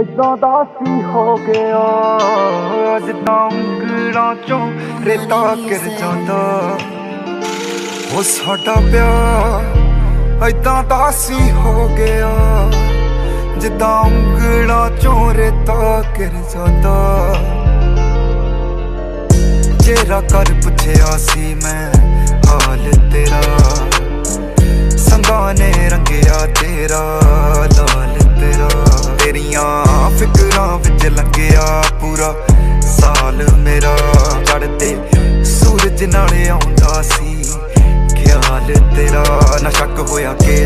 ਐਦਾਂ ਦਾ ਸੀ ਹੋ ਗਿਆ। ਜਿੱਦਾਂ ਉਂਗਲਾਂ ਚੋਂ ਰੇਤਾ ਕਿਰ ਜਾਂਦਾ। ਉਹ ਸਾਡਾ ਪਿਆਰ ਐਦਾਂ ਦਾ ਸੀ ਹੋ ਗਿਆ। ਜਿੱਦਾਂ ਉਂਗਲਾਂ ਚੋਂ ਰੇਤਾ ਕਿਰ ਜਾਂਦਾ। ਚਿਹਰਾ ਕਰ ਪੁੱਛਿਆ ਤੇਰੀਆਂ ਫਿਕਰਾਂ ਵਿੱਚ ਲੰਘਿਆ ਪੂਰਾ। ਸਾਲ ਮੇਰਾ ਚੜਦੇ ਸੂਰਜ ਨਾਲ ਆਉਂਦਾ ਸੀ। ਖਿਆਲ ਤੇਰਾ ਨਾ ਸ਼ੱਕ ਹੋਇਆ ਕਿ